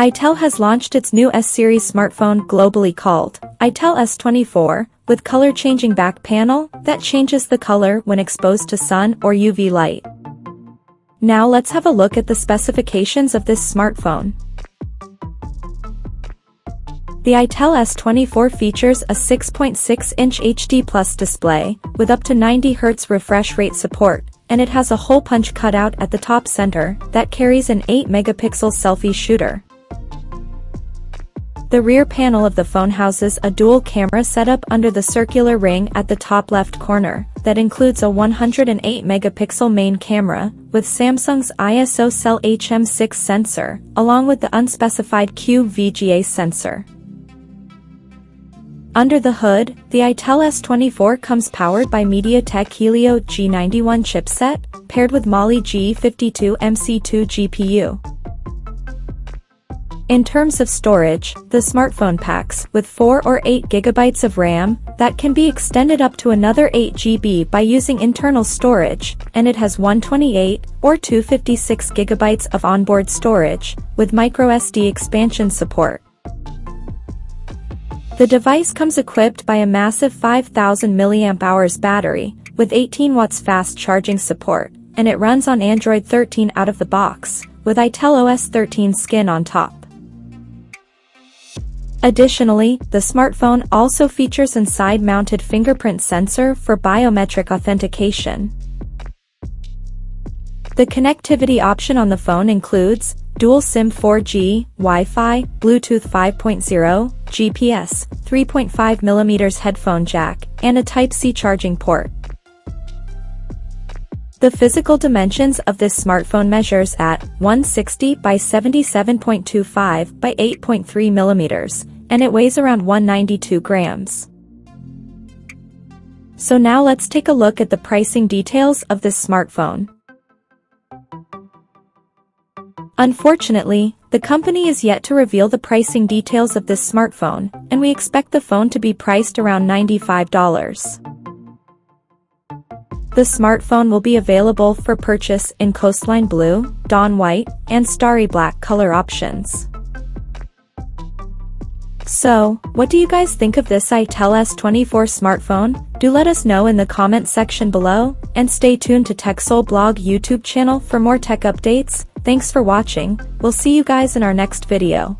ITEL has launched its new S-series smartphone globally called ITEL S24, with color-changing back panel that changes the color when exposed to sun or UV light. Now let's have a look at the specifications of this smartphone. The ITEL S24 features a 6.6-inch HD Plus display, with up to 90Hz refresh rate support, and it has a hole punch cutout at the top center that carries an 8-megapixel selfie shooter. The rear panel of the phone houses a dual camera setup under the circular ring at the top left corner, that includes a 108-megapixel main camera, with Samsung's ISOCELL HM6 sensor, along with the unspecified QVGA sensor. Under the hood, the ITEL S24 comes powered by MediaTek Helio G91 chipset, paired with Mali G52 MC2 GPU. In terms of storage, the smartphone packs with 4 or 8 GB of RAM that can be extended up to another 8 GB by using internal storage, and it has 128 or 256 GB of onboard storage with microSD expansion support. The device comes equipped by a massive 5000 mAh battery with 18 watts fast charging support, and it runs on Android 13 out of the box, with ITEL OS 13 skin on top. Additionally, the smartphone also features an side-mounted fingerprint sensor for biometric authentication. The connectivity option on the phone includes dual SIM 4G, Wi-Fi, Bluetooth 5.0, GPS, 3.5mm headphone jack, and a Type-C charging port. The physical dimensions of this smartphone measures at 160 by 77.25 by 8.3 millimeters, and it weighs around 192 grams. So now let's take a look at the pricing details of this smartphone. Unfortunately, the company is yet to reveal the pricing details of this smartphone, and we expect the phone to be priced around $95. The smartphone will be available for purchase in Coastline Blue, Dawn White, and Starry Black color options. So, what do you guys think of this ITEL S24 smartphone? Do let us know in the comment section below, and stay tuned to TechSole blog YouTube channel for more tech updates. Thanks for watching, we'll see you guys in our next video.